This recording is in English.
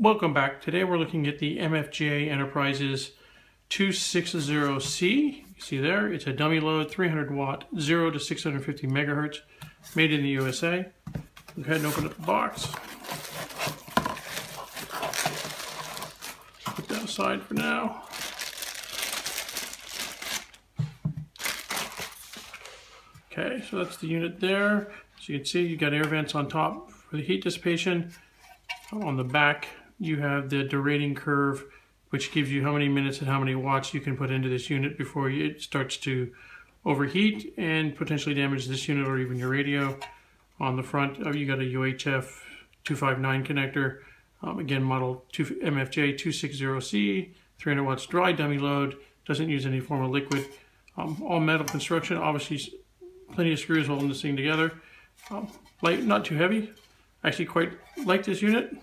Welcome back. Today we're looking at the MFJ Enterprises 260C. You see there, it's a dummy load, 300 watt, 0 to 650 megahertz, made in the USA. Go ahead and open up the box. Put that aside for now. Okay, so that's the unit there. So you can see you got air vents on top for the heat dissipation. On the back, you have the derating curve, which gives you how many minutes and how many watts you can put into this unit before it starts to overheat and potentially damage this unit or even your radio. On the front, oh, you got a UHF 259 connector. Um, again, model 2, MFJ 260C, 300 watts dry dummy load, doesn't use any form of liquid. Um, all metal construction, obviously plenty of screws holding this thing together. Um, light, not too heavy. Actually quite like this unit.